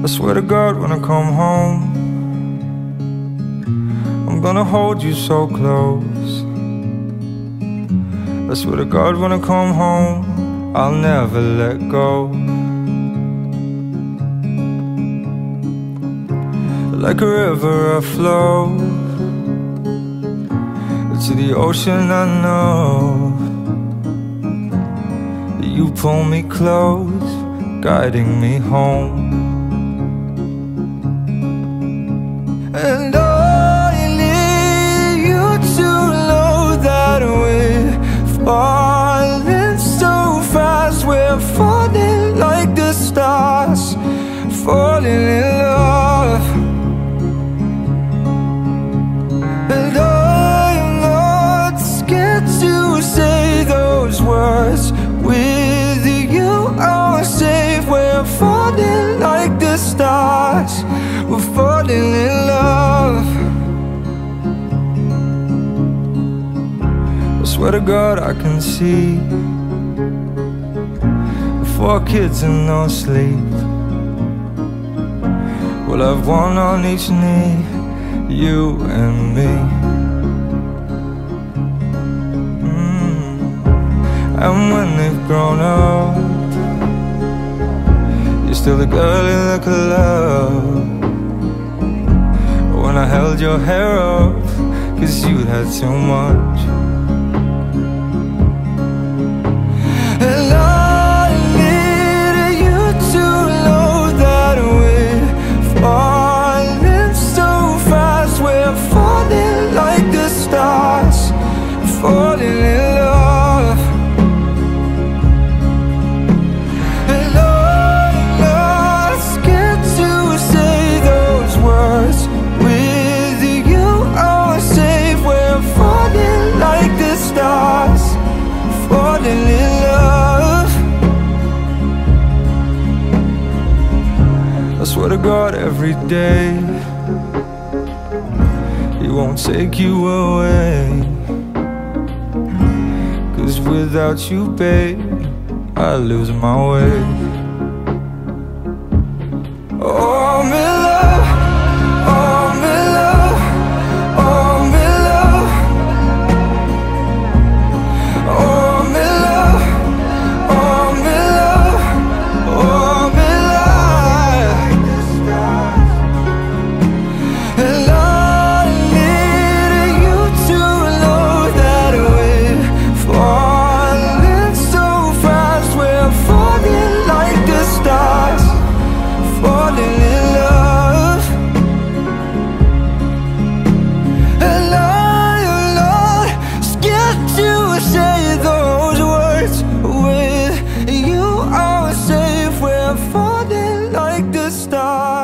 I swear to God when I come home I'm gonna hold you so close. I swear to God when I come home I'll never let go. Like a river I flow To the ocean I know. You pull me close Guiding me home And I need you to know that we're falling so fast. We're falling like the stars Falling swear to God I can see Four kids and no sleep We'll have one on each knee you and me. Mm. And when they've grown up, you're still the girl in the club. When I held your hair up, cause you had too much. I I swear to God, every day He won't take you away. Cause without you, babe, I lose my way. stars